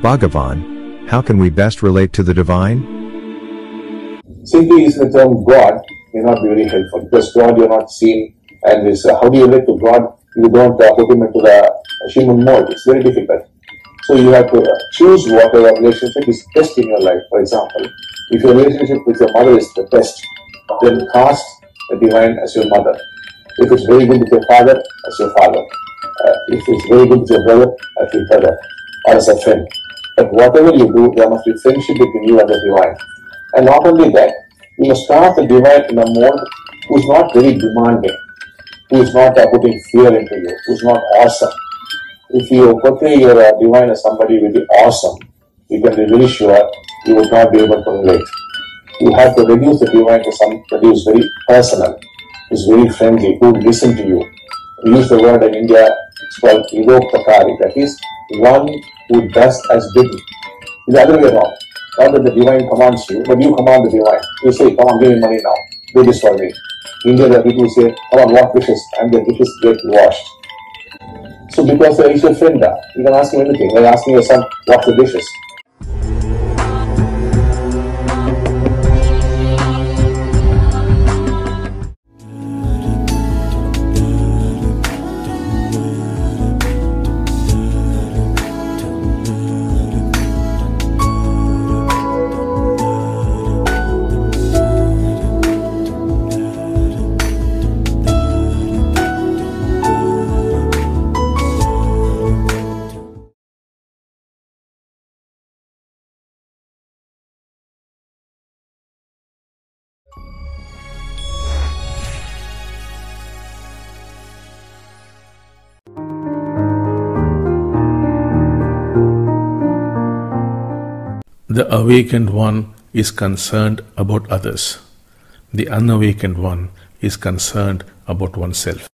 Bhagavan, how can we best relate to the divine? Simply using the term God may not be very helpful because God you're not seen and this, uh, how do you relate to God? You don't uh, put him into the human mold. It's very difficult. So you have to choose whatever relationship is best in your life. For example, if your relationship with your mother is the best, then cast the divine as your mother. If it's very good with your father, as your father. Uh, if it's very good with your brother, as your brother, or as a friend. But whatever you do, there must be friendship between you and the divine. And not only that, you must start the divine in a mode who's not very demanding, who's not uh, putting fear into you, who's not awesome. If you portray your uh, divine as somebody very awesome, you can be very sure you would not be able to relate. You have to reduce the divine to somebody who's very personal, who's very friendly, who will listen to you. We use the word in India, it's called Evoktakari, that is one who does as bidden. It's the other way around. Not that the divine commands you, but you command the divine. You say, come on, give me money now. Do this for me. In India, the people say, come on, wash dishes, and the dishes get washed. So because there is your friend you can ask him anything. Like asking your son, wash the dishes. The awakened one is concerned about others. The unawakened one is concerned about oneself.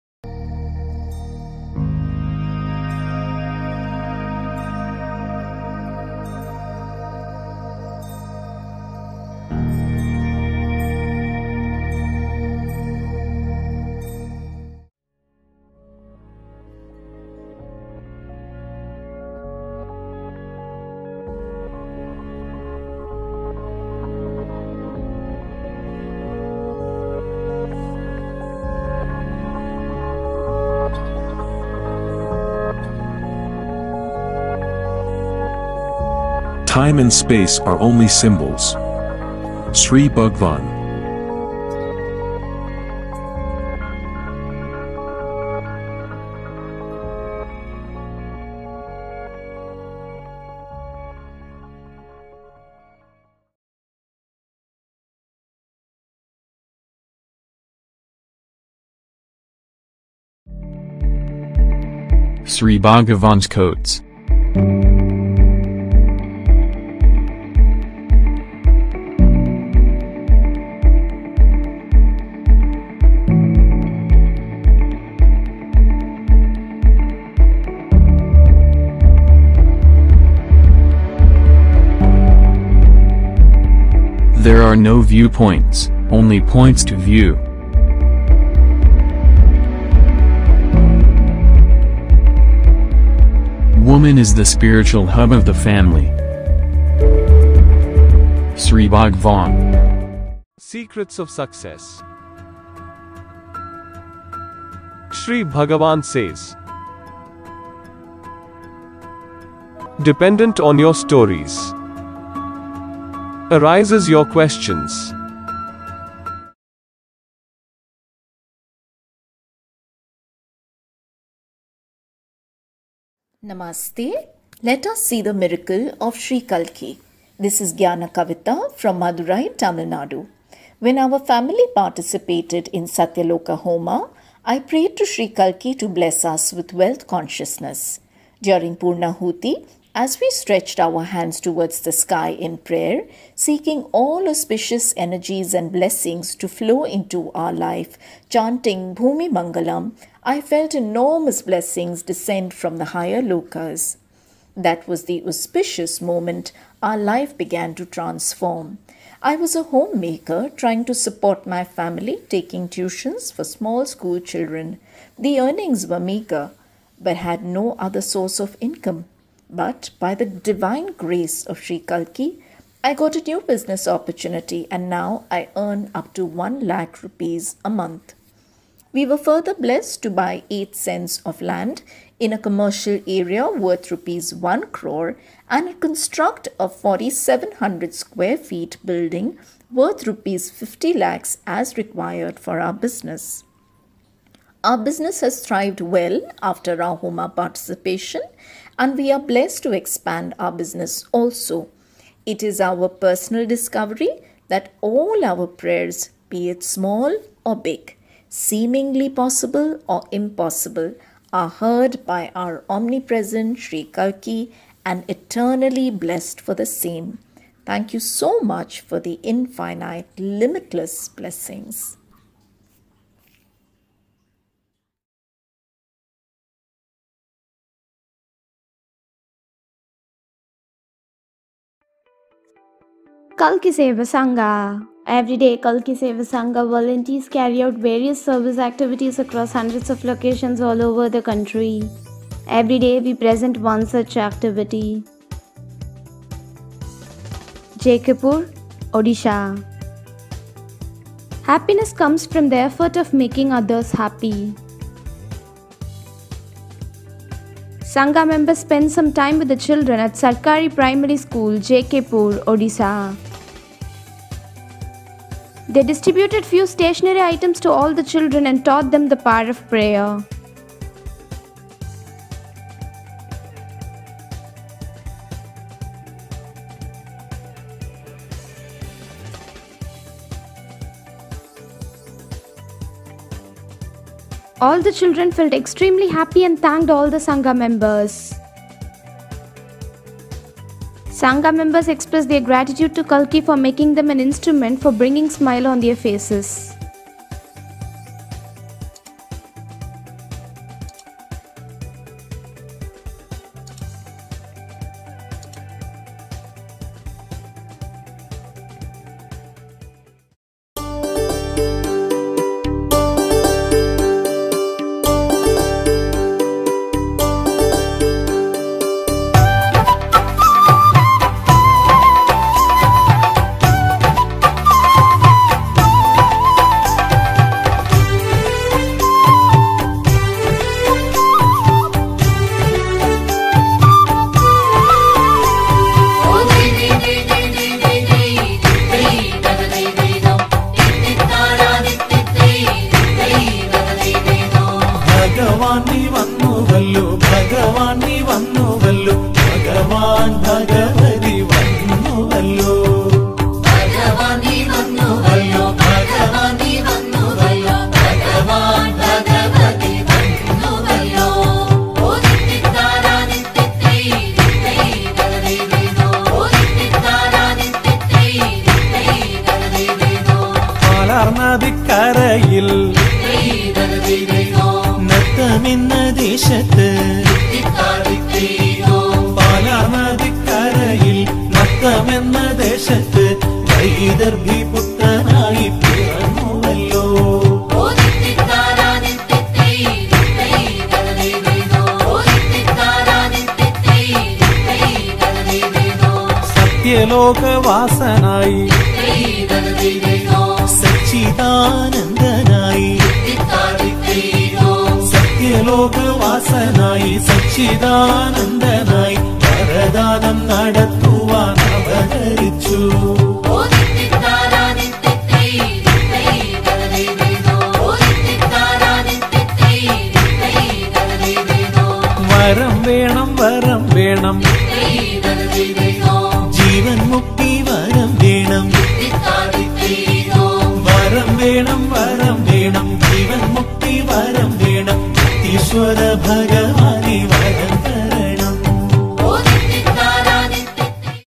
Time and space are only symbols. Sri Bhagwan. Sri Bhagavan's quotes. There are no viewpoints, only points to view. Woman is the spiritual hub of the family. Sri Bhagwan. Secrets of Success Sri Bhagavan says Dependent on your stories arises your questions. Namaste. Let us see the miracle of Sri Kalki. This is Gyana Kavita from Madurai, Tamil Nadu. When our family participated in Satyaloka Homa, I prayed to Sri Kalki to bless us with wealth consciousness. During Purnahuti, as we stretched our hands towards the sky in prayer, seeking all auspicious energies and blessings to flow into our life, chanting Bhumi Mangalam, I felt enormous blessings descend from the higher lokas. That was the auspicious moment our life began to transform. I was a homemaker trying to support my family, taking tuitions for small school children. The earnings were meager, but had no other source of income. But by the divine grace of Sri Kalki, I got a new business opportunity and now I earn up to 1 lakh rupees a month. We were further blessed to buy 8 cents of land in a commercial area worth rupees 1 crore and construct a 4700 square feet building worth rupees 50 lakhs as required for our business. Our business has thrived well after our Homa participation and we are blessed to expand our business also. It is our personal discovery that all our prayers, be it small or big, seemingly possible or impossible, are heard by our omnipresent Sri Kalki and eternally blessed for the same. Thank you so much for the infinite, limitless blessings. Kalki Seva Sangha. Every day, Kalki Seva Sangha volunteers carry out various service activities across hundreds of locations all over the country. Every day, we present one such activity. Jaikapur, Odisha. Happiness comes from the effort of making others happy. Sangha members spend some time with the children at Sarkari Primary School, JK Odisha. They distributed few stationery items to all the children and taught them the power of prayer. All the children felt extremely happy and thanked all the Sangha members. Sangha members expressed their gratitude to Kalki for making them an instrument for bringing smile on their faces. നൃത്തമെന്ന ദേശത്ത് വൈദർഭി പുത്രനായി പിറന്നുവല്ലോ. സത്യലോകവാസനായി സച്ചിദാനന്ദനായി സത്യലോകവാസനായി സച്ചിദാനന്ദനായി വരദാനം നടത്തുവാൻ വരം വേണം വരം വേണം. ജീവൻ മുക്തി വരം വേണം. വരം വേണം വരം വേണം. ജീവൻ മുക്തി വരം വേണം. ഈശ്വര ഭഗവാനെ വരം തരണം